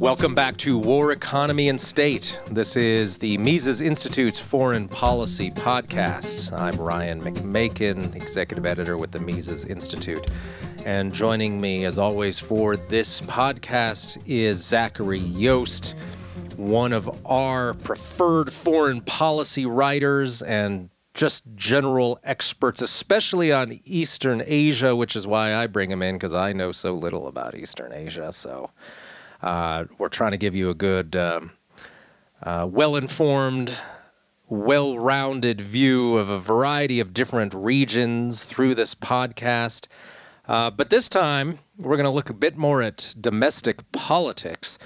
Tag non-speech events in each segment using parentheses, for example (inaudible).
Welcome back to War Economy and State. This is the Mises Institute's Foreign Policy Podcast. I'm Ryan McMaken, Executive Editor with the Mises Institute. And joining me, as always, for this podcast is Zachary Yost, one of our preferred foreign policy writers and just general experts, especially on Eastern Asia, which is why I bring him in because I know so little about Eastern Asia. So uh, we're trying to give you a good, uh, uh, well informed, well rounded view of a variety of different regions through this podcast. Uh, but this time, we're going to look a bit more at domestic politics.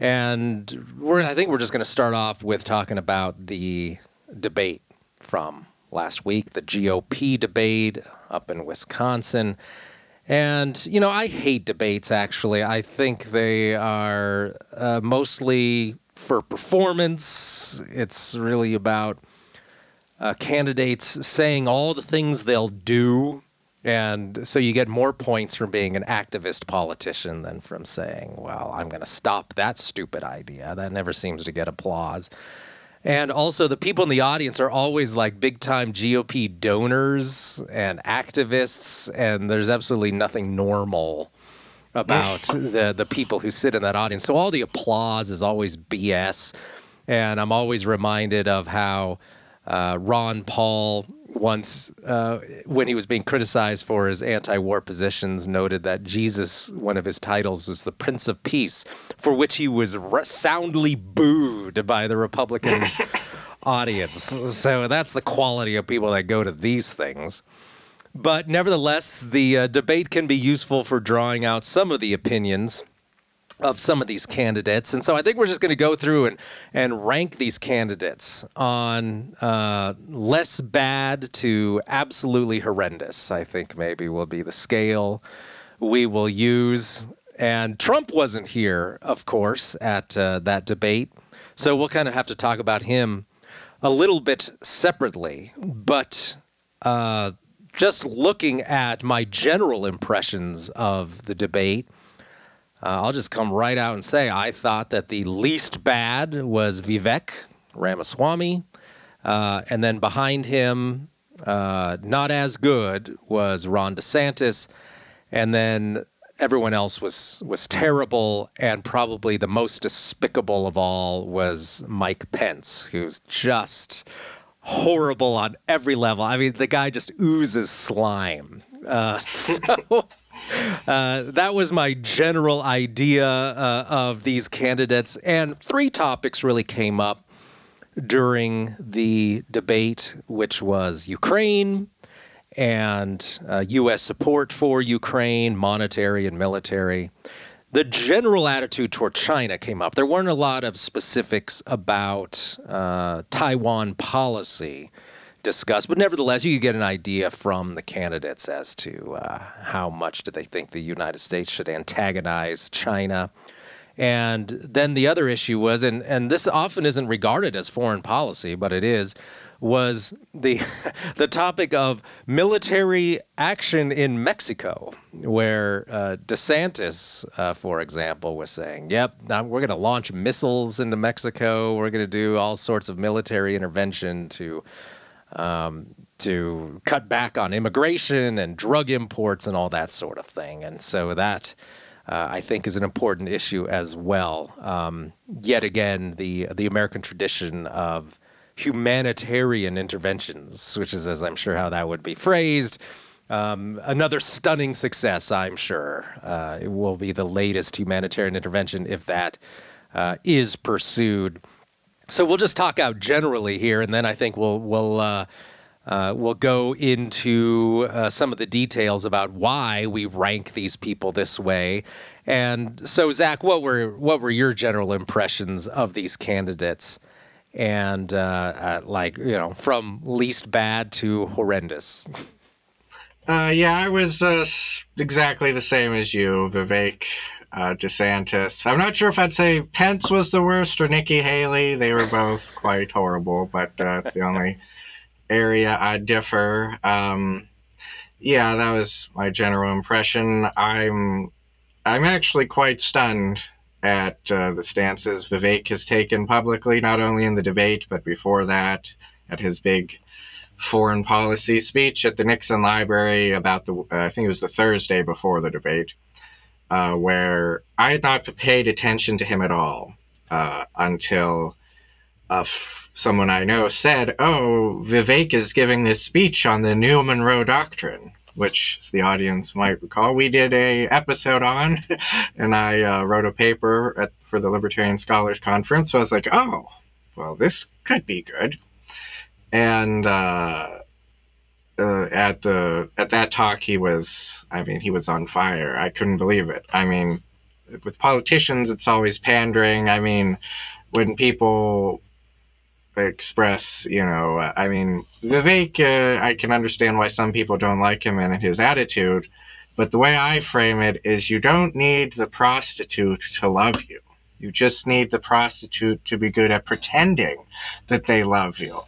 And I think we're just going to start off with talking about the debate from last week, the GOP debate up in Wisconsin. And, you know, I hate debates, actually. I think they are uh, mostly for performance. It's really about uh, candidates saying all the things they'll do. And so you get more points from being an activist politician than from saying, well, I'm going to stop that stupid idea. That never seems to get applause. And also, the people in the audience are always like big time GOP donors and activists, and there's absolutely nothing normal about (laughs) the, the people who sit in that audience. So, all the applause is always BS. And I'm always reminded of how uh, Ron Paul once, uh, when he was being criticized for his anti war positions, noted that Jesus, one of his titles, was the Prince of Peace, for which he was re- soundly booed by the Republican (laughs) audience. So that's the quality of people that go to these things. But nevertheless, the uh, debate can be useful for drawing out some of the opinions of some of these candidates. And so I think we're just going to go through and, and rank these candidates on uh, less bad to absolutely horrendous, I think maybe will be the scale we will use. And Trump wasn't here, of course, at uh, that debate. So we'll kind of have to talk about him a little bit separately. But uh, just looking at my general impressions of the debate, uh, I'll just come right out and say I thought that the least bad was Vivek Ramaswamy. Uh, and then behind him, uh, not as good, was Ron DeSantis. And then everyone else was, was terrible. And probably the most despicable of all was Mike Pence, who's just horrible on every level. I mean, the guy just oozes slime. Uh, (laughs) so. Uh, that was my general idea uh, of these candidates. And three topics really came up during the debate, which was Ukraine and uh, U.S. support for Ukraine, monetary and military. The general attitude toward China came up. There weren't a lot of specifics about uh, Taiwan policy discussed. But nevertheless, you get an idea from the candidates as to uh, how much do they think the United States should antagonize China. And then the other issue was, and, and this often isn't regarded as foreign policy, but it is, was the (laughs) the topic of military action in Mexico, where uh, DeSantis, uh, for example, was saying, "Yep, we're going to launch missiles into Mexico. We're going to do all sorts of military intervention to um, to cut back on immigration and drug imports and all that sort of thing. And so that. Uh, I think is an important issue as well. Um, yet again, the the American tradition of humanitarian interventions, which is, as I'm sure how that would be phrased, um, another stunning success. I'm sure uh, it will be the latest humanitarian intervention if that uh, is pursued. So we'll just talk out generally here, and then I think we'll we'll uh, uh, we'll go into uh, some of the details about why we rank these people this way. And so, Zach, what were what were your general impressions of these candidates? And uh, uh, like you know, from least bad to horrendous. Uh, yeah, I was exactly the same as you, Vivek uh, DeSantis. I'm not sure if I'd say Pence was the worst or Nikki Haley. They were both (laughs) quite horrible, but uh, it's the only area I differ. Um, yeah, that was my general impression. I'm I'm actually quite stunned at uh, the stances Vivek has taken publicly, not only in the debate, but before that, at his big foreign policy speech at the Nixon Library about the, uh, I think it was the Thursday before the debate, uh, where I had not paid attention to him at all uh, until someone I know said, Oh, Vivek is giving this speech on the new Monroe Doctrine which the audience might recall, we did a episode on, (laughs) and I uh, wrote a paper at, for the Libertarian Scholars Conference. So I was like, oh, well, this could be good. And uh, at the at that talk, he was, I mean, he was on fire. I couldn't believe it. I mean, with politicians, it's always pandering. I mean, when people express, you know, I mean, Vivek, uh, I can understand why some people don't like him and his attitude, but the way I frame it is you don't need the prostitute to love you. You just need the prostitute to be good at pretending that they love you.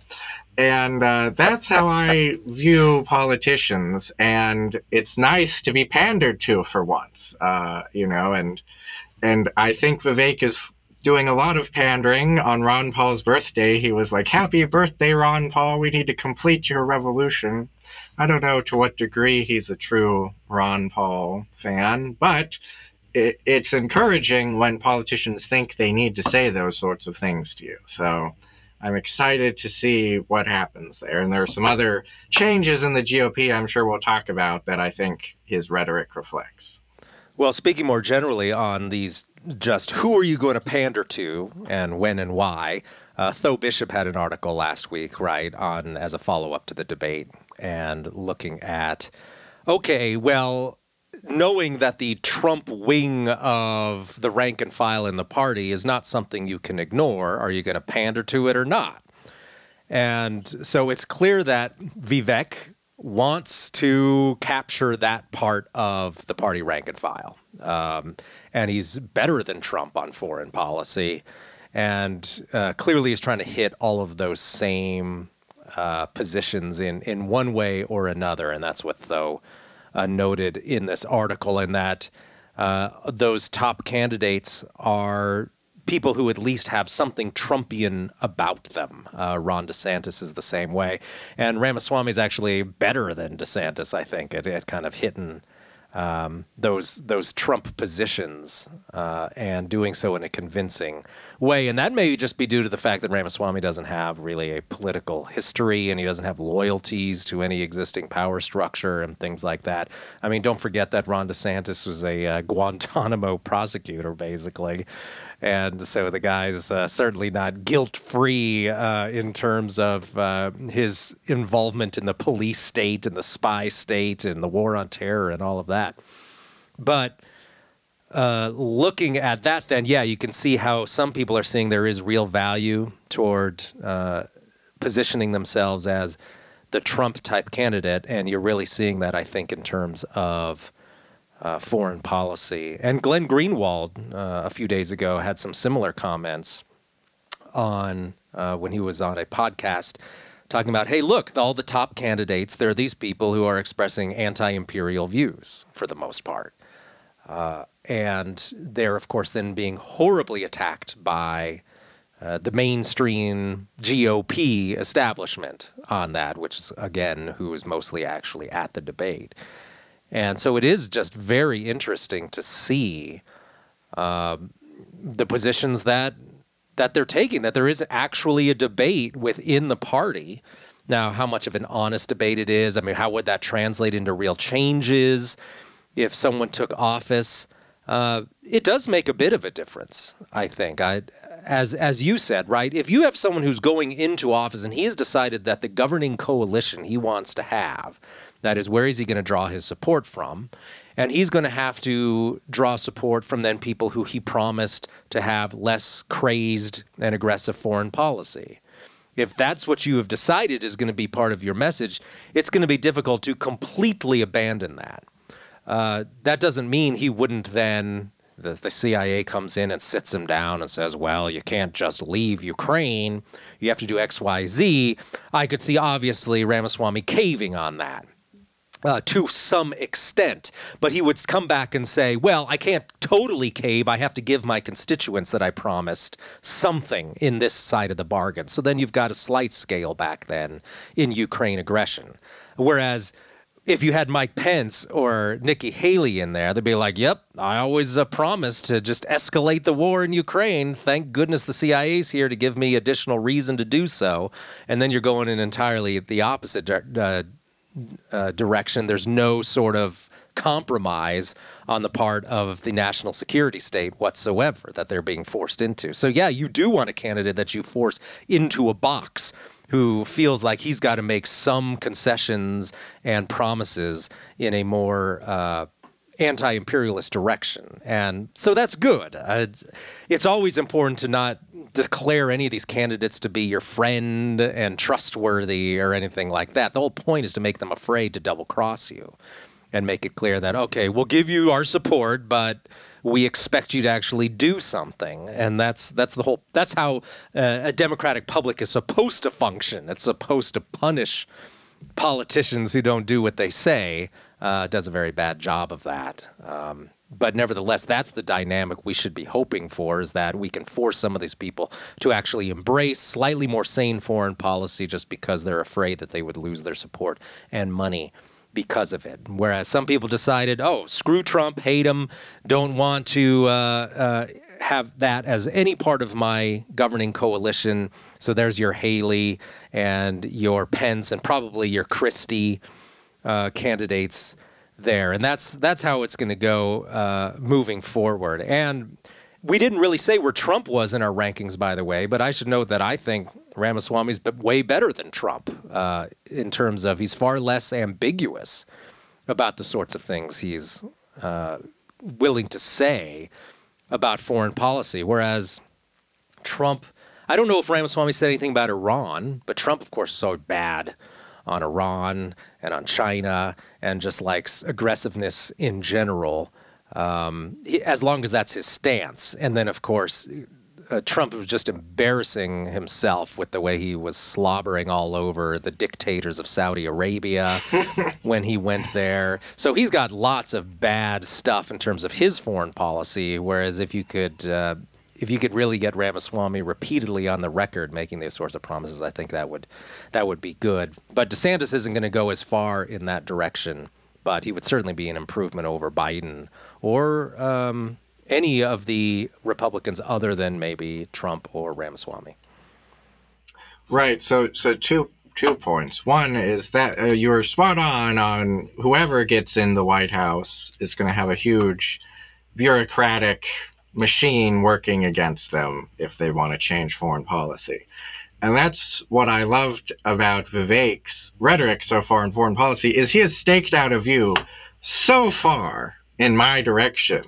And uh, that's how I view politicians. And it's nice to be pandered to for once, uh, you know, and and I think Vivek is doing a lot of pandering on Ron Paul's birthday. He was like, Happy birthday, Ron Paul. We need to complete your revolution. I don't know to what degree he's a true Ron Paul fan, but it, it's encouraging when politicians think they need to say those sorts of things to you. So I'm excited to see what happens there. And there are some other changes in the GOP I'm sure we'll talk about that I think his rhetoric reflects. Well, speaking more generally on these just who are you going to pander to and when and why. Uh, Tho Bishop had an article last week, right, on as a follow up to the debate and looking at, okay, well, knowing that the Trump wing of the rank and file in the party is not something you can ignore, are you going to pander to it or not? And so it's clear that Vivek wants to capture that part of the party rank and file. Um, and he's better than Trump on foreign policy. And uh, clearly is trying to hit all of those same uh, positions in, in one way or another. And that's what Tho uh, noted in this article, in that uh, those top candidates are people who at least have something Trumpian about them. Uh, Ron DeSantis is the same way, and Ramaswamy is actually better than DeSantis. I think at, at kind of hitting um, those those Trump positions uh, and doing so in a convincing way. And that may just be due to the fact that Ramaswamy doesn't have really a political history and he doesn't have loyalties to any existing power structure and things like that. I mean, don't forget that Ron DeSantis was a uh, Guantanamo (laughs) prosecutor, basically and so the guy's uh, certainly not guilt free uh, in terms of uh, his involvement in the police state and the spy state and the war on terror and all of that. But uh, looking at that, then, yeah, you can see how some people are seeing there is real value toward uh, positioning themselves as the Trump type candidate. And you're really seeing that, I think, in terms of uh, foreign policy. And Glenn Greenwald, uh, a few days ago, had some similar comments on uh, when he was on a podcast talking about, hey, look, all the top candidates, there are these people who are expressing anti imperial views for the most part. Uh, and they're, of course, then being horribly attacked by uh, the mainstream GOP establishment on that, which is, again, who is mostly actually at the debate. And so it is just very interesting to see uh, the positions that that they're taking. That there is actually a debate within the party. Now, how much of an honest debate it is? I mean, how would that translate into real changes if someone took office? Uh, it does make a bit of a difference, I think. I, as as you said, right? If you have someone who's going into office and he has decided that the governing coalition he wants to have that is, where is he going to draw his support from? And he's going to have to draw support from then people who he promised to have less crazed and aggressive foreign policy. If that's what you have decided is going to be part of your message, it's going to be difficult to completely abandon that. Uh, that doesn't mean he wouldn't then the, the, CIA comes in and sits him down and says, well, you can't just leave Ukraine. You have to do X, Y, Z. I could see obviously Ramaswamy caving on that uh, to some extent. But he would come back and say, well, I can't totally cave. I have to give my constituents that I promised something in this side of the bargain. So then you've got a slight scale back then in Ukraine aggression. Whereas if you had Mike Pence or Nikki Haley in there, they'd be like, "Yep, I always uh, promised to just escalate the war in Ukraine. Thank goodness the CIA's here to give me additional reason to do so." And then you're going in entirely the opposite uh, uh, direction. There's no sort of compromise on the part of the national security state whatsoever that they're being forced into. So, yeah, you do want a candidate that you force into a box who feels like he's got to make some concessions and promises in a more uh, anti-imperialist direction, and so that's good. Uh, it's, it's, always important to not declare any of these candidates to be your friend and trustworthy or anything like that. The whole point is to make them afraid to double cross you, and make it clear that okay, we'll give you our support, but we expect you to actually do something, and that's that's the whole. That's how uh, a democratic public is supposed to function. It's supposed to punish politicians who don't do what they say. Uh, does a very bad job of that. Um, but nevertheless, that's the dynamic we should be hoping for is that we can force some of these people to actually embrace slightly more sane foreign policy just because they're afraid that they would lose their support and money because of it. Whereas some people decided, oh, screw Trump, hate him, don't want to uh, uh, have that as any part of my governing coalition. So there's your Haley and your Pence and probably your Christie uh, candidates there, and that's that's how it's going to go uh, moving forward. And we didn't really say where Trump was in our rankings, by the way, but I should note that I think Ramaswamy's way better than Trump uh, in terms of he's far less ambiguous about the sorts of things he's uh, willing to say about foreign policy. Whereas Trump, I don't know if Ramaswamy said anything about Iran, but Trump, of course, is so bad on Iran and on China and just like aggressiveness in general um, as long as that's his stance. And then, of course, uh, Trump was just embarrassing himself with the way he was slobbering all over the dictators of Saudi Arabia (laughs) when he went there. So he's got lots of bad stuff in terms of his foreign policy. Whereas if you could. Uh, if you could really get Ramaswamy repeatedly on the record making these sorts of promises, I think that would that would be good. But DeSantis isn't going to go as far in that direction, but he would certainly be an improvement over Biden or um, any of the Republicans other than maybe Trump or Ramaswamy. Right. So, so two two points. One is that uh, you're spot on on whoever gets in the White House is going to have a huge bureaucratic machine working against them if they want to change foreign policy. And that's what I loved about Vivek's rhetoric so far in foreign policy is he has staked out a view so far in my direction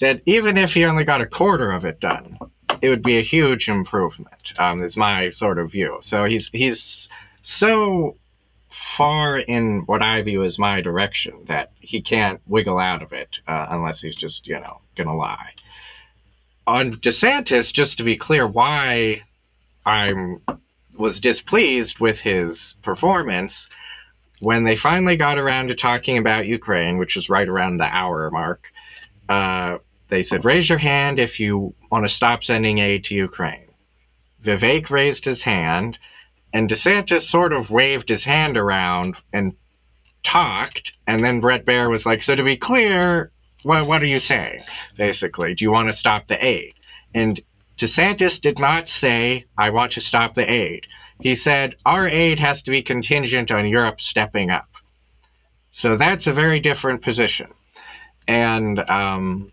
that even if he only got a quarter of it done, it would be a huge improvement. Um, is my sort of view. So he's he's so far in what I view as my direction that he can't wiggle out of it uh, unless he's just you know gonna lie. On DeSantis, just to be clear, why I'm was displeased with his performance when they finally got around to talking about Ukraine, which was right around the hour mark, uh, they said, raise your hand if you want to stop sending aid to Ukraine. Vivek raised his hand, and DeSantis sort of waved his hand around and talked, and then Bret Baier was like, so to be clear, what, what are you saying, basically? Do you want to stop the aid? And DeSantis did not say, I want to stop the aid. He said, Our aid has to be contingent on Europe stepping up. So that's a very different position. And um,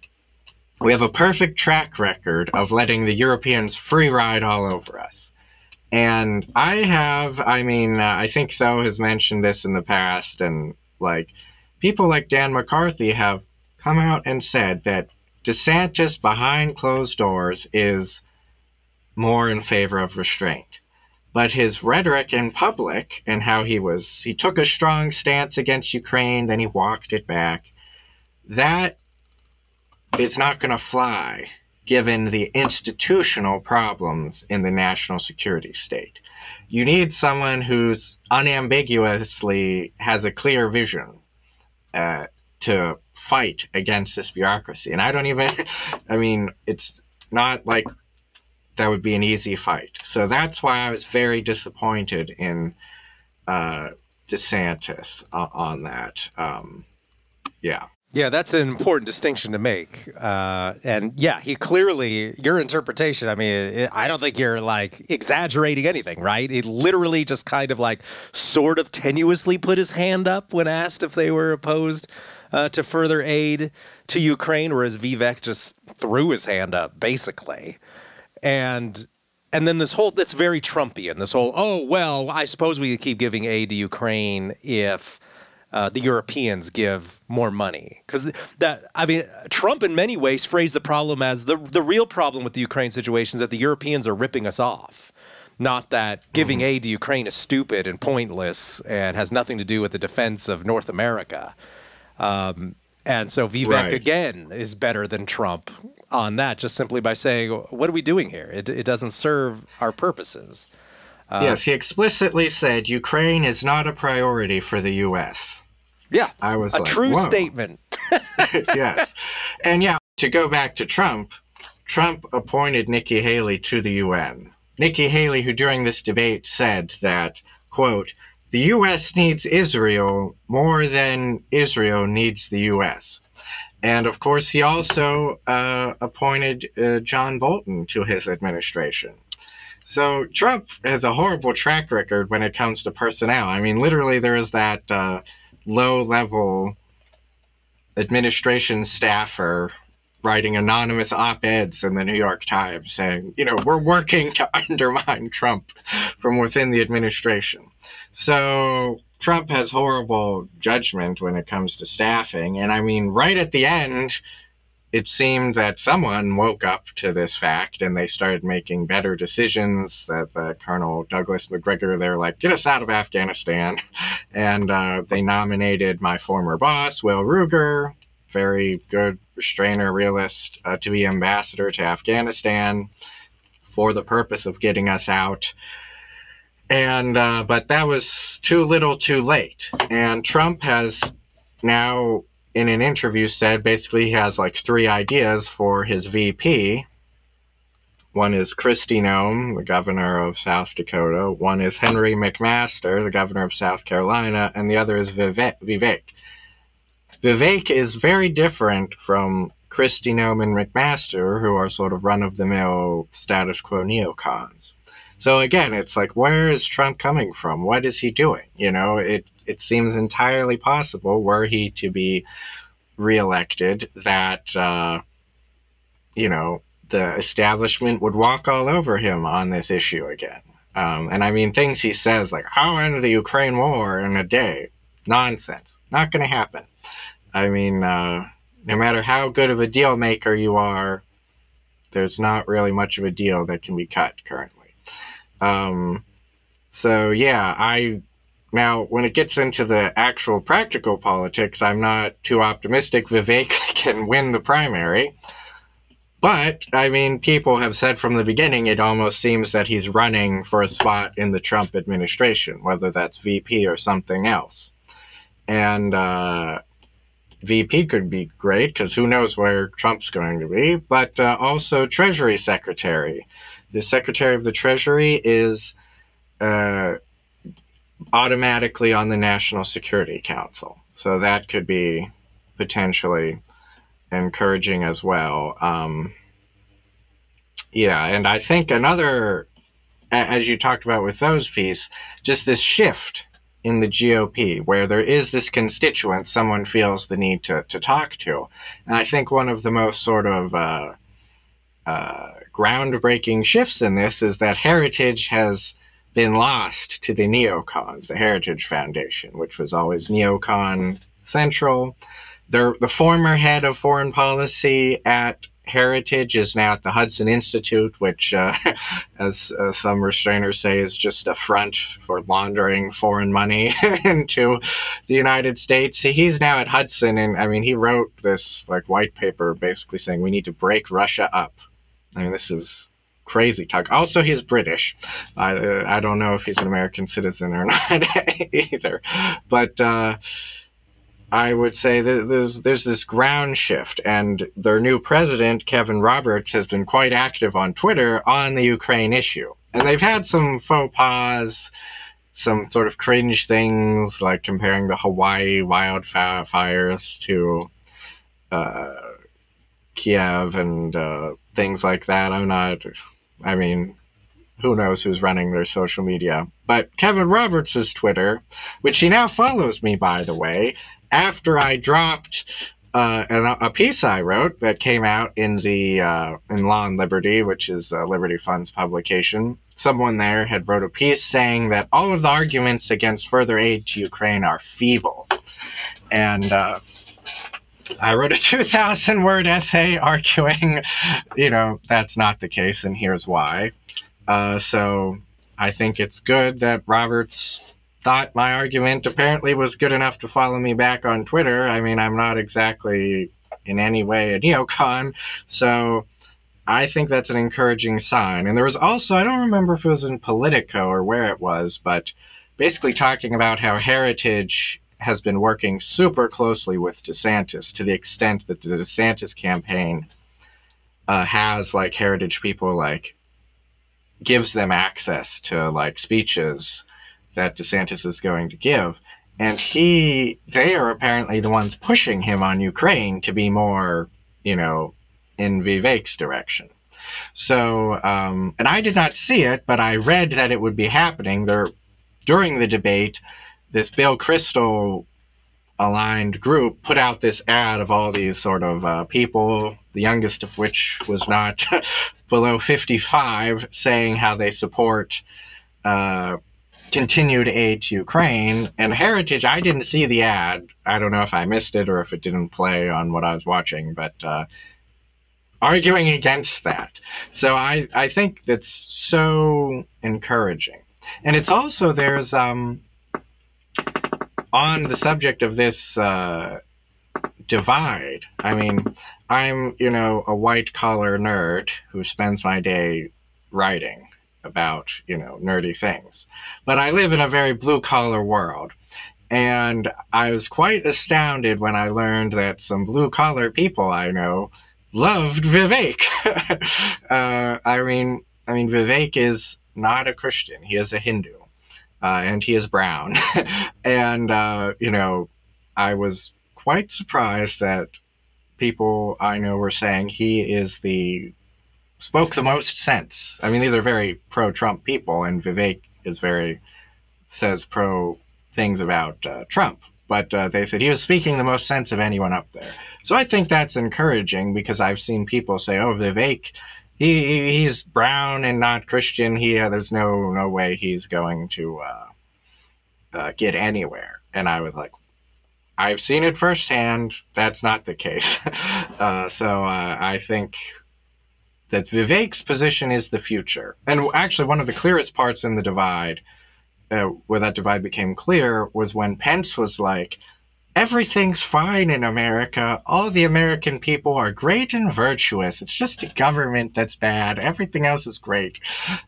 we have a perfect track record of letting the Europeans free ride all over us. And I have, I mean, uh, I think Tho has mentioned this in the past, and like people like Dan McCarthy have come out and said that DeSantis behind closed doors is more in favor of restraint but his rhetoric in public and how he was he took a strong stance against Ukraine, then he walked it back. That is not going to fly given the institutional problems in the national security state. You need someone who's unambiguously has a clear vision uh, to fight against this bureaucracy. And I don't even, I mean, it's not like that would be an easy fight. So that's why I was very disappointed in uh, DeSantis on that. Um, yeah. Yeah, that's an important distinction to make. Uh, and yeah, he clearly, your interpretation, I mean, it, I don't think you're like exaggerating anything, right? He literally just kind of like sort of tenuously put his hand up when asked if they were opposed uh, to further aid to Ukraine, whereas Vivek just threw his hand up, basically. And and then this whole that's very Trumpian. This whole oh well, I suppose we could keep giving aid to Ukraine if uh, the Europeans give more money because that I mean Trump in many ways phrased the problem as the the real problem with the Ukraine situation is that the Europeans are ripping us off. Not that giving mm-hmm. aid to Ukraine is stupid and pointless and has nothing to do with the defense of North America. Um, and so Vivek right. again is better than Trump on that just simply by saying, what are we doing here? It, it doesn't serve our purposes. Uh, yes, he explicitly said Ukraine is not a priority for the U.S. Yeah, I was a like, true Whoa. statement. (laughs) (laughs) yes, and yeah, to go back to Trump, Trump appointed Nikki Haley to the UN. Nikki Haley, who during this debate said that, quote, the U.S. needs Israel more than Israel needs the U.S. And of course, he also uh, appointed uh, John Bolton to his administration. So Trump has a horrible track record when it comes to personnel. I mean, literally, there is that uh, low level administration staffer writing anonymous op eds in the New York Times saying, you know, we're working to (laughs) undermine Trump from within the administration. So Trump has horrible judgment when it comes to staffing. And I mean, right at the end, it seemed that someone woke up to this fact and they started making better decisions. That the Colonel Douglas Macgregor, they're like, get us out of Afghanistan. And uh, they nominated my former boss, Will Ruger, very good restrainer realist, uh, to be ambassador to Afghanistan for the purpose of getting us out and uh, but that was too little too late and trump has now in an interview said basically he has like three ideas for his vp one is Kristi Noem, the governor of South Dakota. One is Henry McMaster, the governor of South Carolina. And the other is Vivek. Vivek, Vivek is very different from Noem and McMaster, who are sort of run of the mill status quo neocons. So again, it's like, where is Trump coming from? What is he doing? You know, it it seems entirely possible, were he to be reelected, that uh, you know the establishment would walk all over him on this issue again. Um, and I mean, things he says like, "I'll end the Ukraine war in a day." Nonsense. Not going to happen. I mean, uh, no matter how good of a deal maker you are, there's not really much of a deal that can be cut currently. Um, so yeah, I now when it gets into the actual practical politics, I'm not too optimistic Vivek (laughs) can win the primary. But I mean, people have said from the beginning it almost seems that he's running for a spot in the Trump administration, whether that's VP or something else. And uh, VP could be great because who knows where Trump's going to be, but uh, also Treasury Secretary the Secretary of the Treasury is uh, automatically on the National Security Council. So that could be potentially encouraging as well. Um, yeah, and I think another, as you talked about with those pieces, just this shift in the GOP where there is this constituent someone feels the need to, to talk to. And I think one of the most sort of uh, uh, groundbreaking shifts in this is that heritage has been lost to the neocons, the Heritage Foundation, which was always neocon central. The, the former head of foreign policy at Heritage is now at the Hudson Institute, which, uh, (laughs) as uh, some restrainers say, is just a front for laundering foreign money (laughs) into the United States. He's now at Hudson, and I mean, he wrote this like white paper basically saying we need to break Russia up I mean, this is crazy talk. Also, he's British. I uh, I don't know if he's an American citizen or (laughs) not either. But uh, I would say that there's there's this ground shift, and their new president Kevin Roberts has been quite active on Twitter on the Ukraine issue, and they've had some faux pas, some sort of cringe things like comparing the Hawaii wildfires to uh, Kiev and uh, things like that. I'm not. I mean, who knows who's running their social media. But Kevin Roberts' Twitter, which he now follows me, by the way, after I dropped uh, an, a piece I wrote that came out in the uh, in Law and Liberty, which is a Liberty Fund's publication. Someone there had wrote a piece saying that all of the arguments against further aid to Ukraine are feeble, and uh, I wrote a (laughs) 2,000 word essay arguing, you know, that's not the case, and here's why. Uh, so I think it's good that Roberts thought my argument apparently was good enough to follow me back on Twitter. I mean, I'm not exactly in any way a (laughs) neocon, so I think that's an encouraging sign. And there was also, I don't remember if it was in Politico or where it was, but basically talking about how Heritage has been working super closely with DeSantis to the extent that the DeSantis campaign uh, has like heritage people like gives them access to like speeches that DeSantis is going to give. And he, they are apparently the ones pushing him on Ukraine to be more, you know, in Vivek's direction. So, um, and I did not see it, but I read that it would be happening there during the debate. This Bill Kristol aligned group put out this ad of all these sort of uh, people, the youngest of which was not (laughs) below 55, saying how they support uh, continued aid to Ukraine. And Heritage, I didn't see the ad. I don't know if I missed it or if it didn't play on what I was watching, but uh, arguing against that. So I, I think that's so encouraging. And it's also, there's, um, on the subject of this uh, divide, I mean, I'm, you know, a white collar nerd who spends my day writing about, you know, nerdy things. But I live in a very blue collar world. And I was quite astounded when I learned that some blue collar people I know loved Vivek. (laughs) uh, I mean, I mean, Vivek is not a Christian. He is a Hindu, uh, and he is brown. (laughs) and uh, you know, I was quite surprised that people I know were saying he is the spoke the most sense. I mean, these are very pro-Trump people, and Vivek is very says pro things about uh, Trump. But uh, they said he was speaking the most sense of anyone up there. So I think that's encouraging because I've seen people say, "Oh, Vivek, he he's brown and not Christian. He uh, there's no no way he's going to uh, uh, get anywhere." And I was like, I've seen it firsthand. That's not the case. (laughs) uh, so uh, I think that Vivek's position is the future. And actually, one of the clearest parts in the divide, uh, where that divide became clear, was when Pence was like, everything's fine in America. All the American people are great and virtuous. It's just the government that's bad. Everything else is great.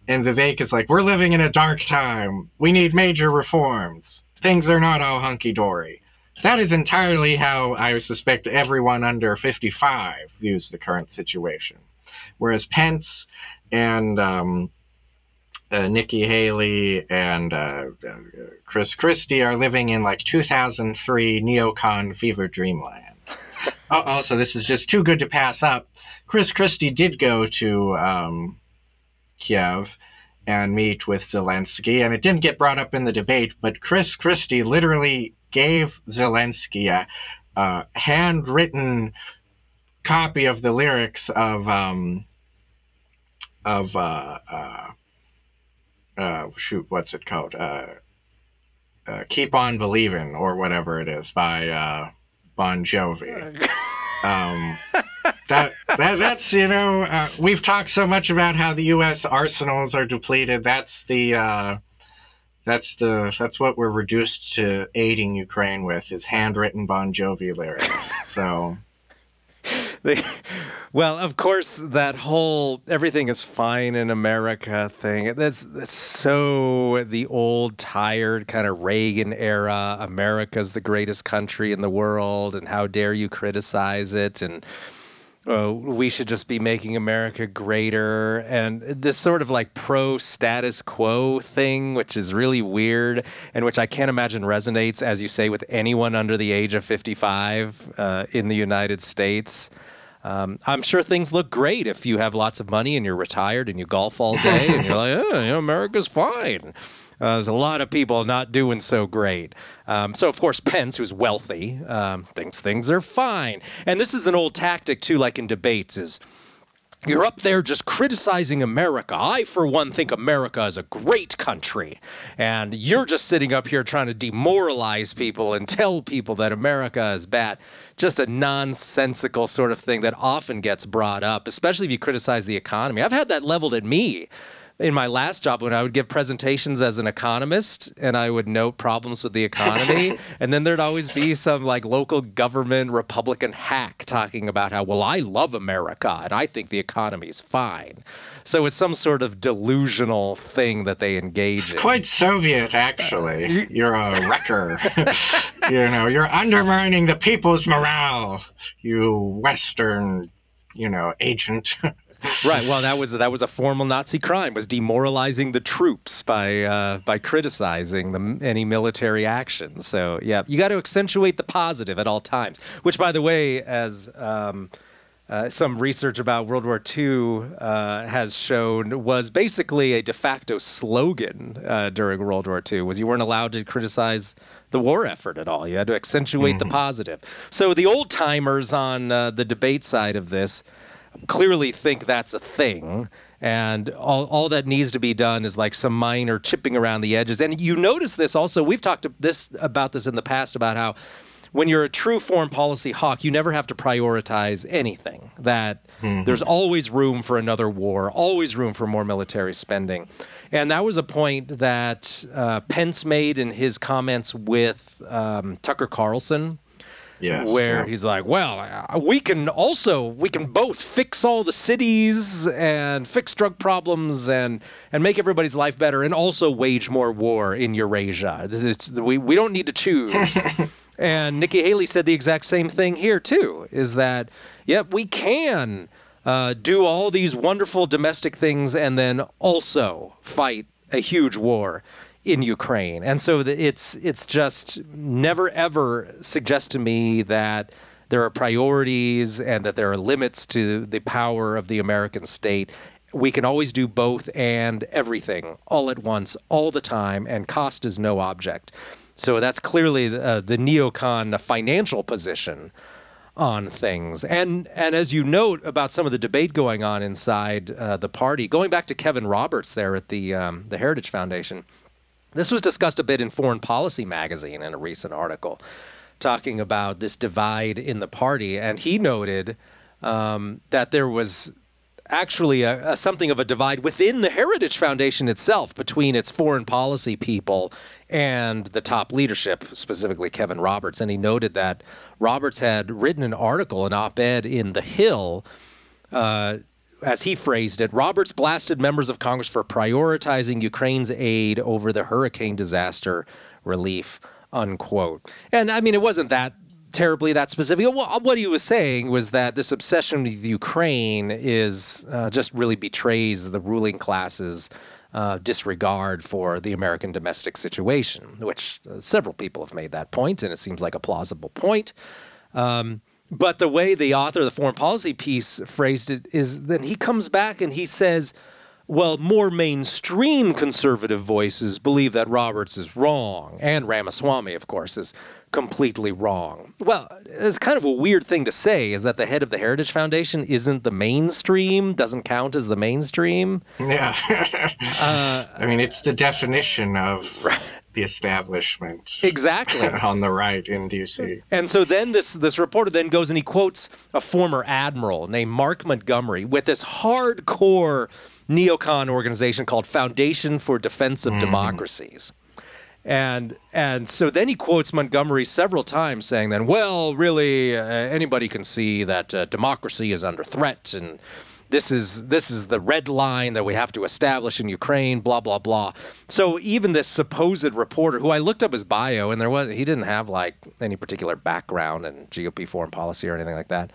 And Vivek is like, we're living in a dark time. We need major reforms. Things are not all hunky dory. That is entirely how I suspect everyone under 55 views the current situation whereas Pence and um, uh, Nikki Haley and uh, uh, Chris Christie are living in like 2003 neocon fever dreamland. (laughs) oh, also, this is just too good to pass up. Chris Christie did go to um, Kiev and meet with Zelensky, and it didn't get brought up in the debate, but Chris Christie literally gave Zelensky a, a handwritten copy of the lyrics of um, of uh, uh, uh, shoot, what's it called? Uh, uh, Keep on Believing or whatever it is by uh, Bon Jovi. (laughs) Um, that, that that's you know uh, we've talked so much about how the U.S. arsenals are depleted. That's the uh, that's the that's what we're reduced to aiding Ukraine with is handwritten Bon Jovi lyrics. So (laughs) they, well, of course, that whole everything is fine in America thing. That's, that's so the old, tired kind of Reagan era. America's the greatest country in the world, and how dare you criticize it? And uh, we should just be making America greater. And this sort of like pro status quo thing, which is really weird and which I can't imagine resonates, as you say, with anyone under the age of 55 uh, in the United States. Um, I'm sure things look great if you have lots of money and you're retired and you golf all day and you're like, oh, you know, America's fine. Uh, there's a lot of people not doing so great. Um, so, of course, Pence, who's wealthy, um, thinks things are fine. And this is an old tactic, too, like in debates, is you're up there just criticizing America. I, for one, think America is a great country. And you're just sitting up here trying to demoralize people and tell people that America is bad. Just a nonsensical sort of thing that often gets brought up, especially if you criticize the economy. I've had that leveled at me in my last job when I would give presentations as an economist and I would note problems with the economy. (laughs) and then there'd always be some like local government Republican hack talking about how, well, I love America and I think the economy is fine. So it's some sort of delusional thing that they engage it's in. quite Soviet, actually. Uh, you're a wrecker. (laughs) you know, you're undermining the people's morale, you Western, you know, agent. (laughs) right. Well, that was that was a formal Nazi crime was demoralizing the troops by uh, by criticizing them any military action. So yeah, you got to accentuate the positive at all times. Which, by the way, as um, uh, some research about World War II uh, has shown was basically a de facto slogan uh, during World War II was you weren't allowed to criticize the war effort at all. You had to accentuate mm-hmm. the positive. So the old timers on uh, the debate side of this clearly think that's a thing and all, all that needs to be done is like some minor chipping around the edges and you notice this also we've talked this about this in the past about how when you're a true foreign policy hawk you never have to prioritize anything that mm-hmm. there's always room for another war always room for more military spending and that was a point that uh, pence made in his comments with um, tucker carlson Yes, where yeah. he's like, well, uh, we can also we can both fix all the cities and fix drug problems and and make everybody's life better and also wage more war in Eurasia. This is, we we don't need to choose. (laughs) and Nikki Haley said the exact same thing here too. Is that yep we can. Uh, do all these wonderful domestic things and then also fight a huge war in Ukraine. And so it's it's just never ever suggest to me that there are priorities and that there are limits to the power of the American state. We can always do both and everything all at once, all the time, and cost is no object. So that's clearly the, uh, the neocon financial position on things. And and as you note about some of the debate going on inside uh, the party, going back to Kevin Roberts there at the um, the Heritage Foundation this was discussed a bit in Foreign Policy magazine in a recent article, talking about this divide in the party, and he noted um, that there was actually a, a, something of a divide within the Heritage Foundation itself between its foreign policy people and the top leadership, specifically Kevin Roberts. And he noted that Roberts had written an article, an op-ed in The Hill. Uh, as he phrased it, Roberts blasted members of Congress for prioritizing Ukraine's aid over the hurricane disaster relief, unquote. And I mean, it wasn't that terribly that specific. What he was saying was that this obsession with Ukraine is uh, just really betrays the ruling class's uh, disregard for the American domestic situation, which uh, several people have made that point, and it seems like a plausible point. Um, but the way the author of the foreign policy piece phrased it is then he comes back and he says, well, more mainstream conservative voices believe that Roberts is wrong, and Ramaswamy, of course, is completely wrong. Well, it's kind of a weird thing to say is that the head of the Heritage Foundation isn't the mainstream, doesn't count as the mainstream. Yeah. (laughs) uh, I mean, it's the definition of the establishment. Exactly. (laughs) on the right in DC. And so then this this reporter then goes and he quotes a former admiral named Mark Montgomery with this hardcore neocon organization called Foundation for Defense of mm. Democracies. And and so then he quotes Montgomery several times, saying, "Then, well, really, uh, anybody can see that uh, democracy is under threat, and this is this is the red line that we have to establish in Ukraine, blah blah blah. So even this supposed reporter, who I looked up his bio, and there was he didn't have like any particular background in GOP foreign policy or anything like that,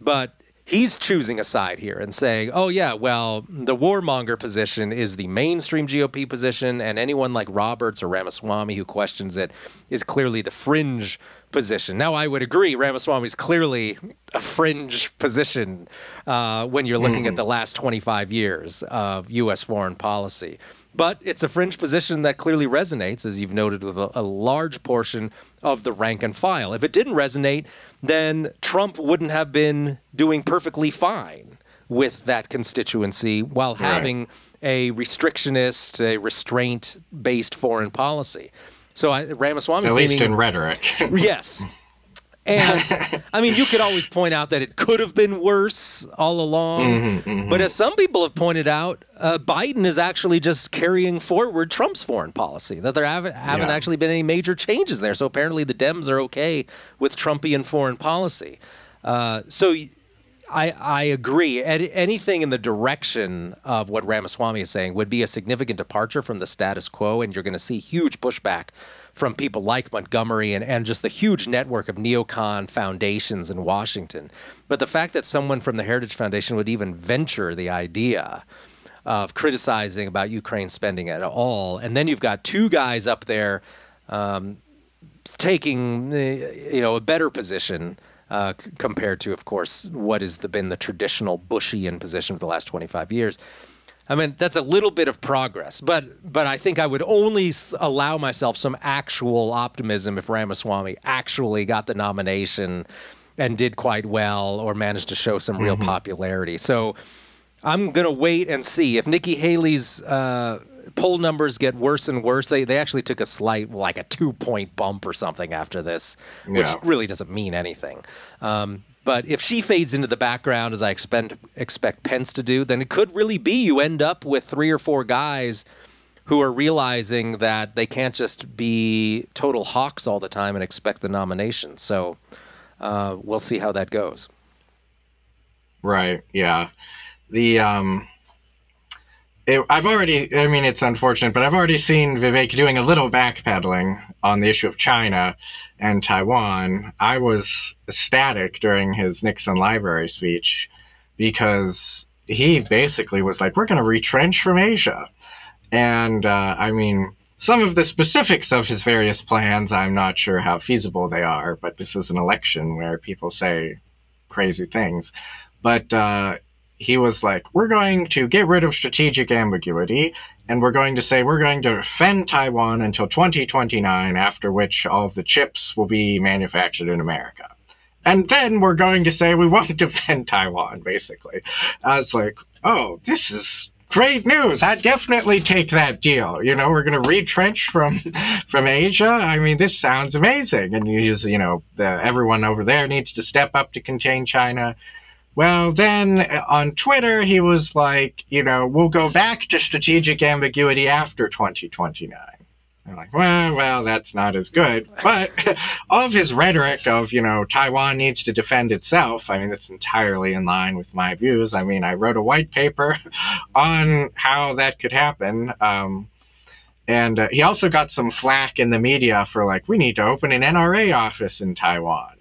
but he's choosing a side here and saying, oh, yeah, well, the warmonger position is the mainstream GOP position, and anyone like Roberts or Ramaswamy who questions it is clearly the fringe position. Now, I would agree, Ramaswamy is clearly a fringe position uh, when you're looking mm-hmm. at the last 25 years of U.S. foreign policy. But it's a fringe position that clearly resonates, as you've noted, with a, a large portion of the rank and file. If it didn't resonate, then Trump wouldn't have been doing perfectly fine with that constituency while right. having a restrictionist, a restraint based foreign policy. So I, Ramaswamy, at least in rhetoric, (laughs) yes. And I mean, you could always point out that it could have been worse all along. Mm-hmm, mm-hmm. But as some people have pointed out, uh, Biden is actually just carrying forward Trump's foreign policy, that there haven't, haven't yeah. actually been any major changes there. So apparently the Dems are okay with Trumpian foreign policy. Uh, so I, I agree. anything in the direction of what Ramaswamy is saying would be a significant departure from the status quo, and you're going to see huge pushback from people like Montgomery and, and just the huge network of neocon foundations in Washington. But the fact that someone from the Heritage Foundation would even venture the idea of criticizing about Ukraine spending at all, and then you've got two guys up there um, taking you know a better position uh, c- compared to, of course, what has the, been the traditional Bushian position for the last 25 years. I mean, that's a little bit of progress, but but I think I would only allow myself some actual optimism if Ramaswamy actually got the nomination and did quite well or managed to show some real mm-hmm. popularity. So I'm going to wait and see if Nikki Haley's uh, poll numbers get worse and worse. They they actually took a slight like a two point bump or something after this, which really doesn't mean anything. Um, but if she fades into the background, as I expect expect Pence to do, then it could really be you end up with three or four guys who are realizing that they can't just be total hawks all the time and expect the nomination. So uh, we'll see how that goes. Right. Yeah. The um, it, I've already, I mean, it's unfortunate, but I've already seen Vivek doing a little backpedaling on the issue of China and Taiwan. I was ecstatic during his Nixon Library speech because he basically was like, we're going to retrench from Asia. And uh, I mean, some of the specifics of his various plans, I'm not sure how feasible they are, but this is an election where people say crazy things. But uh, he was like, we're going to get rid of strategic ambiguity, and we're going to say we're going to defend Taiwan until 2029, after which all of the chips will be manufactured in America. And then we're going to say we won't (laughs) defend Taiwan, basically. I was like, oh, this is great news. I'd definitely take that deal. You know, we're going to retrench from (laughs) from Asia. I mean, this sounds amazing. And you use, you know, the, everyone over there needs to step up to contain China. Well, then uh, on Twitter, he was like, you know, we'll go back to strategic ambiguity after 2029. I'm like, well, well, that's not as good. But (laughs) of his rhetoric of, you know, Taiwan needs to defend itself, I mean, that's entirely in line with my views. I mean, I wrote a white paper (laughs) on how that could happen. Um, and uh, he also got some flack in the media for, like, we need to open an NRA office in Taiwan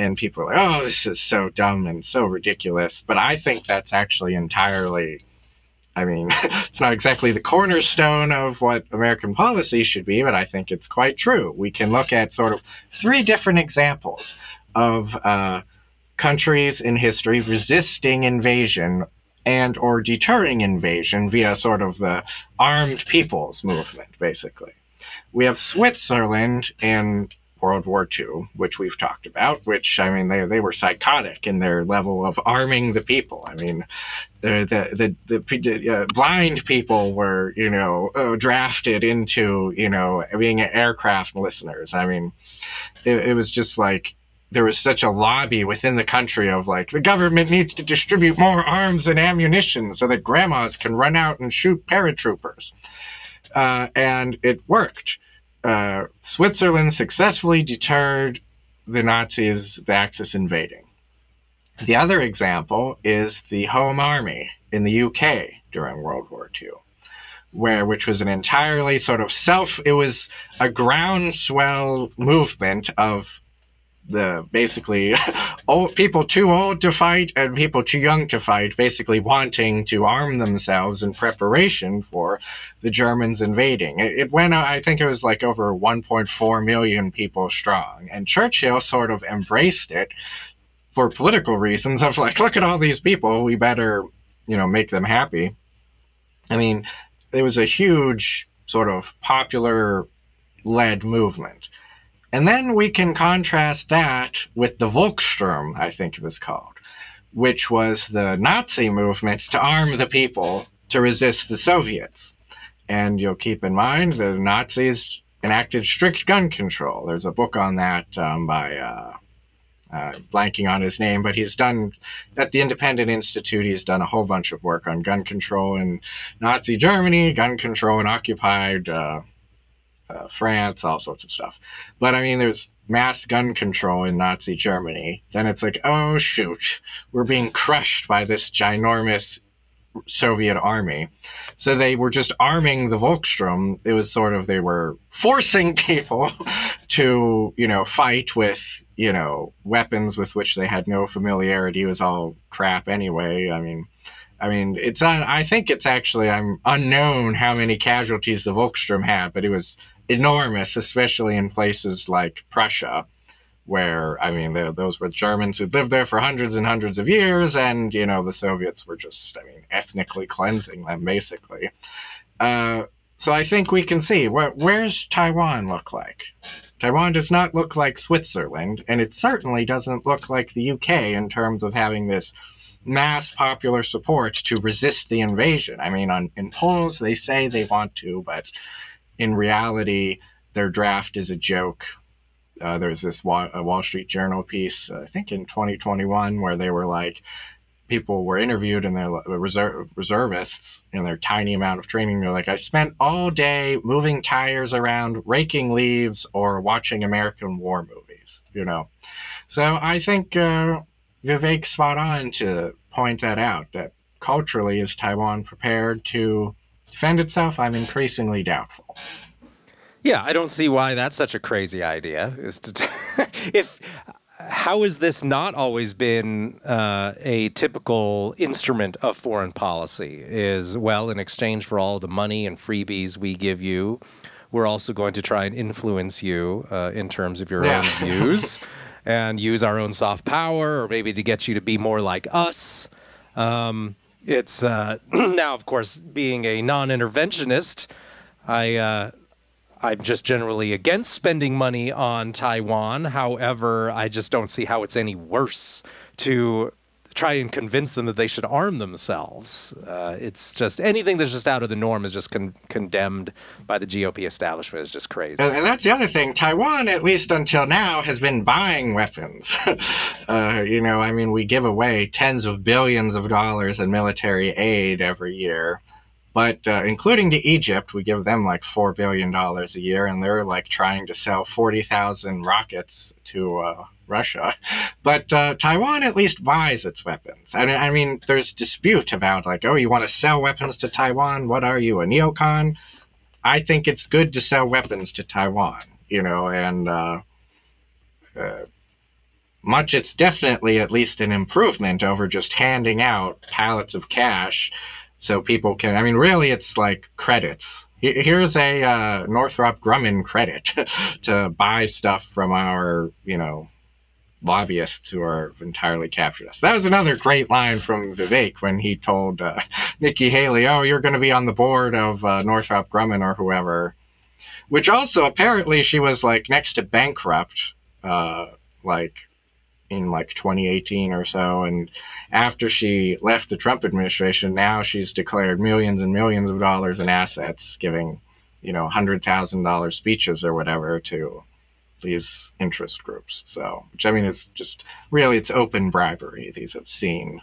and people are like, oh, this is so dumb and so ridiculous. But I think that's actually entirely, I mean, (laughs) it's not exactly the cornerstone of what American policy should be, but I think it's quite true. We can look at sort of three different examples of uh, countries in history resisting invasion and or deterring invasion via sort of the armed peoples movement basically we have switzerland and World War II, which we've talked about, which, I mean, they, they were psychotic in their level of arming the people. I mean, the, the, the, the uh, blind people were, you know, uh, drafted into, you know, being aircraft listeners. I mean, it, it was just like, there was such a lobby within the country of like the government needs to distribute more arms and ammunition so that grandmas can run out and shoot paratroopers, uh, and it worked uh, Switzerland successfully deterred the Nazis, the Axis invading. The other example is the Home Army in the UK during World War II, where which was an entirely sort of self. It was a groundswell movement of the basically (laughs) old people too old to fight and people too young to fight, basically wanting to arm themselves in preparation for the Germans invading. It, it went, I think it was like over 1.4 million people strong, and Churchill sort of embraced it for political reasons of like, look at all these people, we better, you know, make them happy. I mean, it was a huge sort of popular led movement. And then we can contrast that with the Volkssturm, I think it was called, which was the Nazi movement to arm the people to resist the Soviets. And you'll keep in mind the Nazis enacted strict gun control. There's a book on that um, by uh, uh, blanking on his name, but he's done at the Independent Institute. He's done a whole bunch of work on gun control in Nazi Germany, gun control in occupied uh, uh, France, all sorts of stuff. But I mean, there's mass gun control in Nazi Germany. Then it's like, oh shoot, we're being crushed by this ginormous Soviet army. So they were just arming the Volkssturm. It was sort of they were forcing (laughs) people to, you know, fight with, you know, weapons with which they had no familiarity. It was all crap anyway. I mean, I mean, it's. I think it's actually I'm unknown how many casualties the Volkssturm had, but it was enormous, especially in places like Prussia, where I mean, those were Germans who lived there for hundreds and hundreds of years, and you know, the Soviets were just, I mean, ethnically cleansing them basically. Uh, so I think we can see where, where's Taiwan look like. Taiwan does not look like Switzerland, and it certainly doesn't look like the UK in terms of having this mass popular support to resist the invasion. I mean, on in polls they say they want to, but in reality, their draft is a joke. Uh, there's this Wall, Wall, Street Journal piece, uh, I think in 2021, where they were like, people were interviewed and they're reserve, reservists in their tiny amount of training. They're like, I spent all day moving tires around, raking leaves, or watching American war movies, you know. So I think uh, Vivek spot on to point that out, that culturally is Taiwan prepared to defend itself, I'm increasingly doubtful. Yeah, I don't see why that's such a crazy idea. Is to t- (laughs) if how has this not always been uh, a typical instrument of foreign policy? Is well, in exchange for all the money and freebies we give you, we're also going to try and influence you uh, in terms of your yeah. own (laughs) views and use our own soft power, or maybe to get you to be more like us. Um, it's uh, (clears throat) now, of course, being a non-interventionist, I uh, I'm just generally against spending money on Taiwan. However, I just don't see how it's any worse to try and convince them that they should arm themselves. Uh, it's just anything that's just out of the norm is just con- condemned by the GOP establishment. It's just crazy. And, and, that's the other thing. Taiwan, at least until now, has been buying weapons. (laughs) uh, you know, I mean, we give away tens of billions of dollars in military aid every year. But uh, including to Egypt, we give them like $4 billion a year, and they're like trying to sell 40,000 rockets to uh, Russia. But uh, Taiwan at least buys its weapons. I mean, I mean, there's dispute about like, oh, you want to sell weapons to Taiwan? What are you, a neocon? I think it's good to sell weapons to Taiwan, you know, and uh, uh, much it's definitely at least an improvement over just handing out pallets of cash so people can. I mean, really, it's like credits. Here's a uh, Northrop Grumman credit (laughs) to buy stuff from our, you know, lobbyists who are entirely captured us. That was another great line from Vivek when he told uh, Nikki Haley, "Oh, you're going to be on the board of uh, Northrop Grumman or whoever," which also apparently she was like next to bankrupt, uh, like in like 2018 or so, and after she left the Trump administration, now she's declared millions and millions of dollars in assets, giving you know hundred thousand dollar speeches or whatever to these interest groups. So, which I mean is just really it's open bribery. These have seen.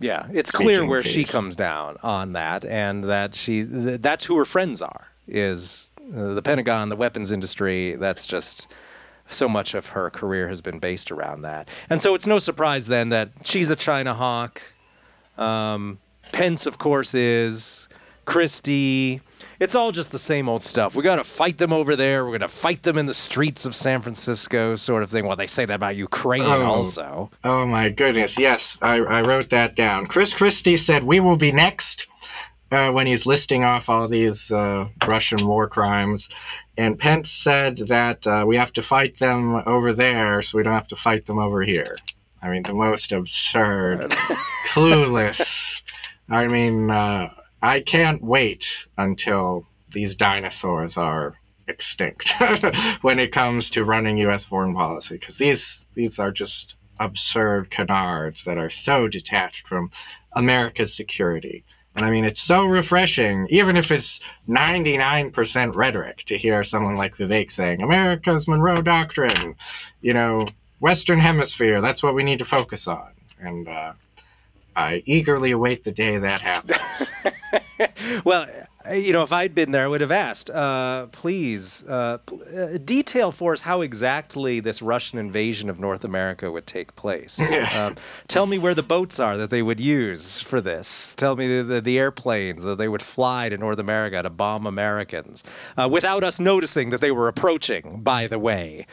Yeah, it's clear where she comes down on that, and that she that's who her friends are is uh, the Pentagon, the weapons industry. That's just so much of her career has been based around that. And so it's no surprise then that she's a China hawk. Um, Pence, of course, is. Christie. It's all just the same old stuff. We got to fight them over there. We're going to fight them in the streets of San Francisco, sort of thing. Well, they say that about Ukraine Oh. also. Oh my goodness! Yes, I, I wrote that down. Chris Christie said we will be next uh, when he's listing off all these uh, Russian war crimes, and Pence said that uh, we have to fight them over there, so we don't have to fight them over here. I mean, the most absurd, (laughs) clueless. I mean, uh, I can't wait until these dinosaurs are extinct (laughs) when it comes to running U.S. foreign policy, because these these are just absurd canards that are so detached from America's security. And I mean, it's so refreshing, even if it's 99% rhetoric, to hear someone like Vivek saying, America's Monroe Doctrine, you know, Western Hemisphere, that's what we need to focus on. And uh, I eagerly await the day that happens. (laughs) Well, you know, if I'd been there, I would have asked, uh, please uh, uh, detail for us how exactly this Russian invasion of North America would take place. Um, tell me where the boats are that they would use for this. Tell me the, the, the airplanes that they would fly to North America to bomb Americans uh, without us noticing that they were approaching, by the way.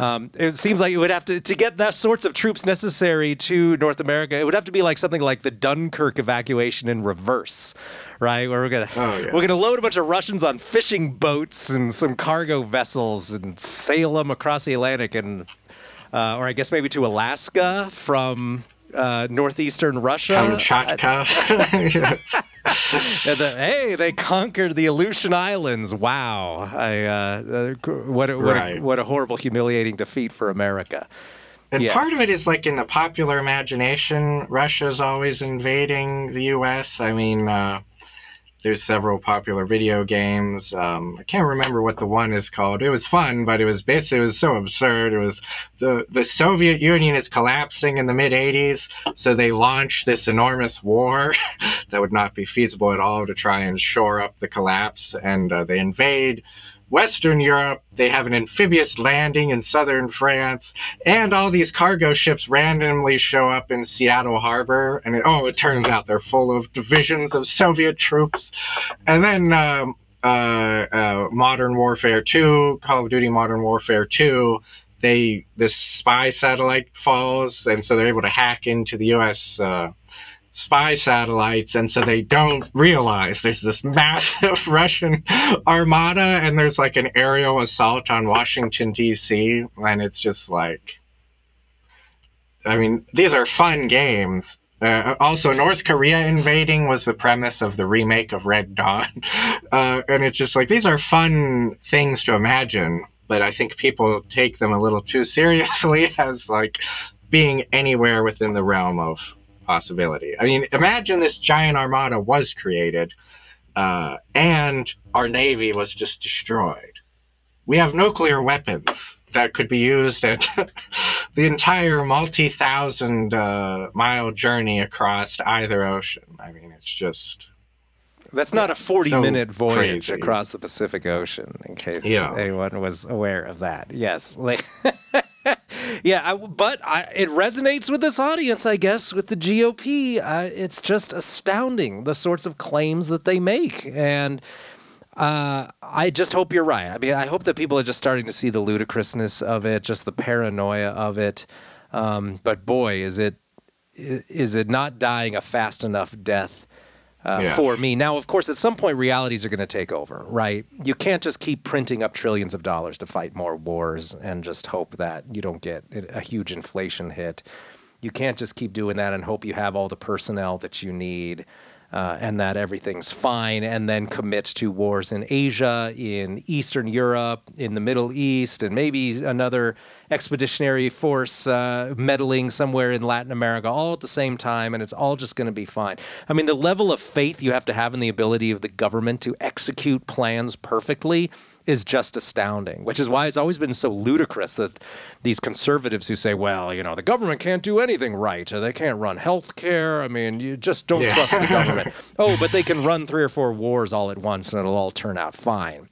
Um, it seems like it would have to to get that sorts of troops necessary to North America. It would have to be like something like the Dunkirk evacuation in reverse, right? Where we're gonna Oh, yeah. we're gonna load a bunch of Russians on fishing boats and some cargo vessels and sail them across the Atlantic and, uh, or I guess maybe to Alaska from uh, northeastern Russia. Kamchatka. (laughs) And the- hey, they conquered the Aleutian Islands. Wow! I, uh, uh, what a, what, a, what a horrible, humiliating defeat for America. And Yeah. part of it is like in the popular imagination, Russia's always invading the U.S. I mean, uh, there's several popular video games. Um, I can't remember what the one is called. It was fun, but it was basically it was so absurd. It was the the Soviet Union is collapsing in the mid '80s, so they launch this enormous war (laughs) that would not be feasible at all to try and shore up the collapse, and uh, they invade. Western Europe, they have an amphibious landing in southern France, and all these cargo ships randomly show up in Seattle Harbor. And it, oh, it turns out they're full of divisions of Soviet troops. And then um, uh, uh, Modern Warfare 2, Call of Duty Modern Warfare 2, they this spy satellite falls, and so they're able to hack into the U.S. Uh, spy satellites, and so they don't realize there's this massive (laughs) Russian armada, and there's like an aerial assault on Washington D.C., and it's just like, I mean, these are fun games. Uh, also, North Korea invading was the premise of the remake of Red Dawn, (laughs) uh, and it's just like these are fun things to imagine, but I think people take them a little too seriously (laughs) as like being anywhere within the realm of possibility. I mean, imagine this giant armada was created uh, and our navy was just destroyed. We have nuclear weapons that could be used at (laughs) the entire multi thousand uh, mile journey across either ocean. I mean, it's just. That's not a 40 So minute voyage crazy. across the Pacific Ocean, in case Yeah. anyone was aware of that. Yes. (laughs) Yeah, I, but I, it resonates with this audience, I guess, with the GOP. Uh, it's just astounding the sorts of claims that they make. And uh, I just hope you're right. I mean, I hope that people are just starting to see the ludicrousness of it, just the paranoia of it. Um, but boy, is it is it not dying a fast enough death uh, Yeah. for me? Now, of course, at some point, realities are going to take over, right? You can't just keep printing up trillions of dollars to fight more wars and just hope that you don't get a huge inflation hit. You can't just keep doing that and hope you have all the personnel that you need uh, and that everything's fine, and then commit to wars in Asia, in Eastern Europe, in the Middle East, and maybe another expeditionary force uh, meddling somewhere in Latin America all at the same time, and it's all just going to be fine. I mean, the level of faith you have to have in the ability of the government to execute plans perfectly is just astounding, which is why it's always been so ludicrous that these conservatives who say, well, you know, the government can't do anything right, or they can't run health care. I mean, you just don't Yeah. trust the (laughs) government. oh, but they can run three or four wars all at once and it'll all turn out fine.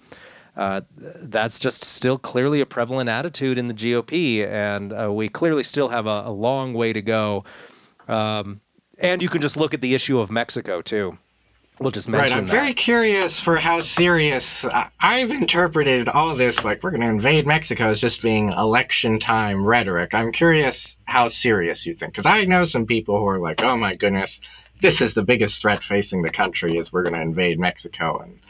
uh, that's just still clearly a prevalent attitude in the GOP, and uh, we clearly still have a, a long way to go. Um, and you can just look at the issue of Mexico too. We'll just mention right. I'm that. very curious for how serious I've interpreted all this. Like we're going to invade Mexico as just being election time rhetoric. I'm curious how serious you think, because I know some people who are like, "Oh my goodness, this is the biggest threat facing the country is we're going to invade Mexico and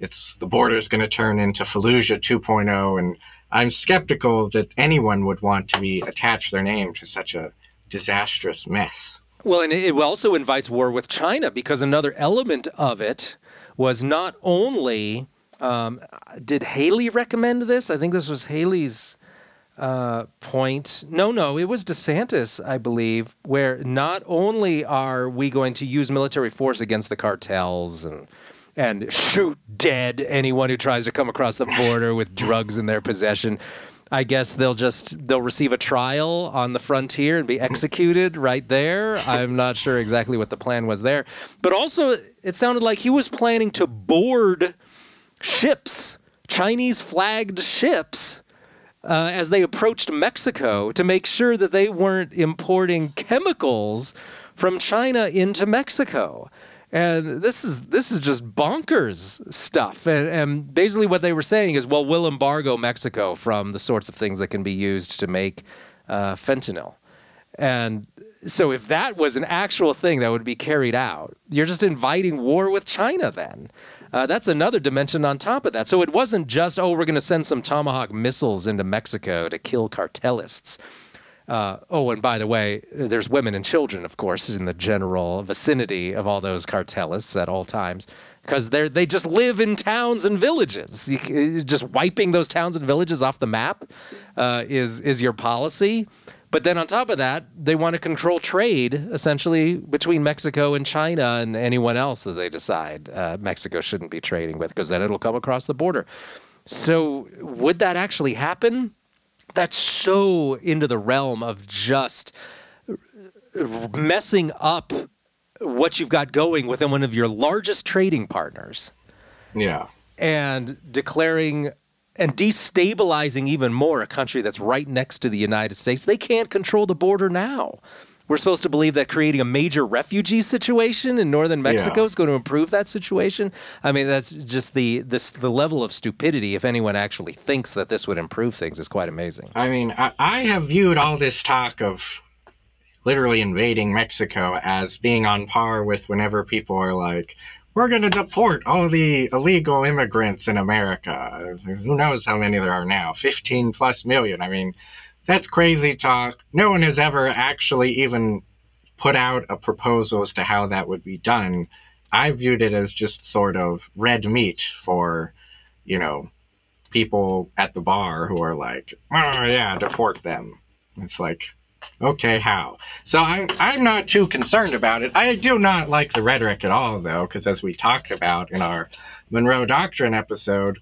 it's the border is going to turn into Fallujah 2.0 and I'm skeptical that anyone would want to be attach their name to such a disastrous mess. Well, and it also invites war with China because another element of it was not only um, did Haley recommend this? I think this was Haley's uh, point. No, no, it was DeSantis, I believe, where not only are we going to use military force against the cartels and and shoot dead anyone who tries to come across the border with drugs in their possession. I guess they'll just they'll receive a trial on the frontier and be executed right there. I'm not sure exactly what the plan was there, but also it sounded like he was planning to board ships, Chinese flagged ships uh, as they approached Mexico to make sure that they weren't importing chemicals from China into Mexico. And this is this is just bonkers stuff. And, and basically, what they were saying is, well, we'll embargo Mexico from the sorts of things that can be used to make uh, fentanyl. And so, if that was an actual thing that would be carried out, you're just inviting war with China. Then uh, that's another dimension on top of that. So it wasn't just, oh, we're going to send some Tomahawk missiles into Mexico to kill cartelists. Uh, oh, and by the way, there's women and children, of course, in the general vicinity of all those cartelists at all times, because they they just live in towns and villages. You, just wiping those towns and villages off the map uh, is is your policy. But then on top of that, they want to control trade essentially between Mexico and China and anyone else that they decide uh, Mexico shouldn't be trading with because then it'll come across the border. So would that actually happen? That's so into the realm of just messing up what you've got going within one of your largest trading partners. Yeah. And declaring and destabilizing even more a country that's right next to the United States. They can't control the border now. We're supposed to believe that creating a major refugee situation in northern Mexico yeah. is going to improve that situation. I mean, that's just the this the level of stupidity. If anyone actually thinks that this would improve things, is quite amazing. I mean, I, I have viewed all this talk of literally invading Mexico as being on par with whenever people are like, we're going to deport all the illegal immigrants in America. Who knows how many there are now? 15 plus million. I mean, that's crazy talk. No one has ever actually even put out a proposal as to how that would be done. I viewed it as just sort of red meat for, you know, people at the bar who are like, oh, yeah, deport them. It's like, Okay, how? So I'm I'm not too concerned about it. I do not like the rhetoric at all, though, because as we talked about in our Monroe Doctrine episode,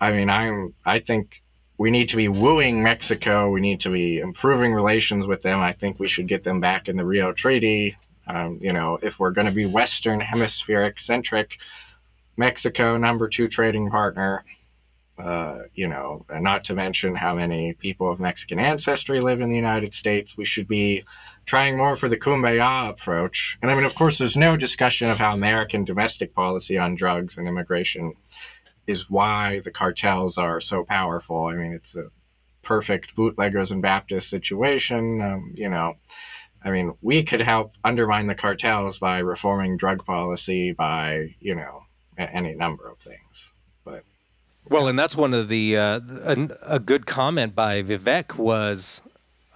I mean, I'm I think we need to be wooing Mexico. We need to be improving relations with them. I think we should get them back in the Rio Treaty. Um, you know, if we're going to be Western hemispheric centric, Mexico number two trading partner. Uh, you know, not to mention how many people of Mexican ancestry live in the United States. We should be trying more for the kumbaya approach. And I mean, of course, there's no discussion of how American domestic policy on drugs and immigration is why the cartels are so powerful. I mean, it's a perfect bootleggers and Baptist situation. Um, you know, I mean, we could help undermine the cartels by reforming drug policy, by, you know, any number of things. But well, and that's one of the uh, a, a, good comment by Vivek was,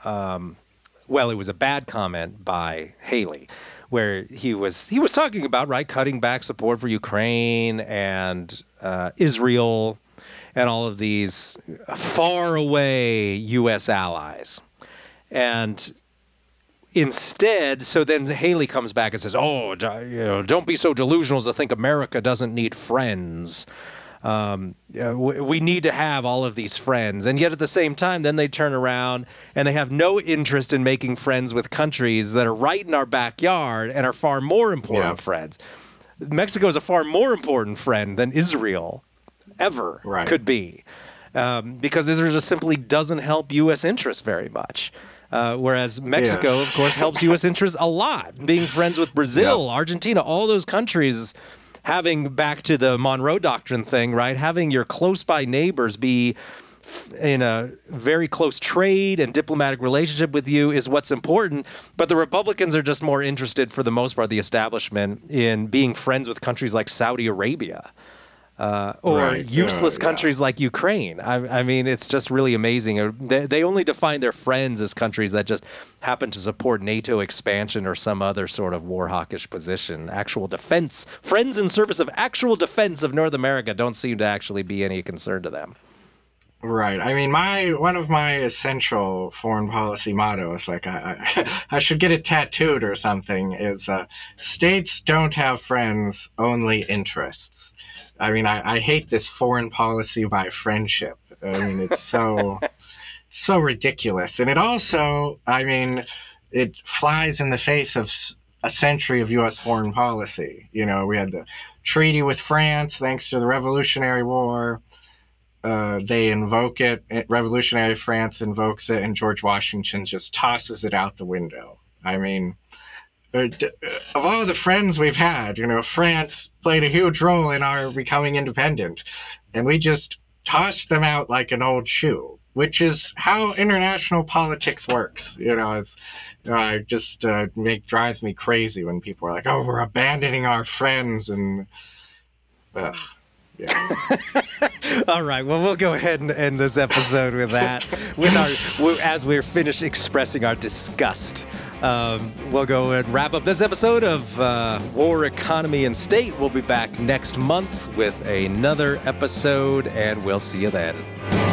um, well, it was a bad comment by Haley, where he was he was talking about right cutting back support for Ukraine and uh, Israel and all of these far away U.S. allies, and instead, so then Haley comes back and says, "Oh, you know, don't be so delusional as to think America doesn't need friends." um, we need to have all of these friends. And yet at the same time, then they turn around and they have no interest in making friends with countries that are right in our backyard and are far more important yeah. friends. Mexico is a far more important friend than Israel. ever Right. could be. Um, because Israel just simply doesn't help U.S. interests very much. Uh, whereas Mexico, Yeah. of course, helps U.S. interests a lot. Being friends with Brazil, Argentina, all those countries, having back to the Monroe Doctrine thing, right? Having your close by neighbors be in a very close trade and diplomatic relationship with you is what's important. But the Republicans are just more interested, for the most part, the establishment, in being friends with countries like Saudi Arabia uh, or Right, useless uh, yeah. countries like Ukraine. I, I mean, it's just really amazing. Uh, They, they only define their friends as countries that just happen to support NATO expansion or some other sort of war hawkish position. Actual defense, friends in service of actual defense of North America don't seem to actually be any concern to them. Right. I mean, my one of my essential foreign policy mottos, like I, I, (laughs) I should get it tattooed or something, is uh, states don't have friends, only interests. I mean, I, I hate this foreign policy by friendship. I mean, it's so (laughs) so ridiculous, and it also, I mean, it flies in the face of a century of U.S. foreign policy. You know, we had the treaty with France, thanks to the Revolutionary War uh, they invoke it. Revolutionary France invokes it, and George Washington just tosses it out the window. I mean, uh, uh, of all the friends we've had, you know, France played a huge role in our becoming independent, and we just tossed them out like an old shoe, which is how international politics works. You know, it's it just uh, make drives me crazy when people are like, "Oh, we're abandoning our friends," and yeah. (laughs) All right. Well, we'll go ahead and end this episode with that. With our, as we're finished expressing our disgust, um, we'll go and wrap up this episode of uh, War, Economy, and State. We'll be back next month with another episode, and we'll see you then.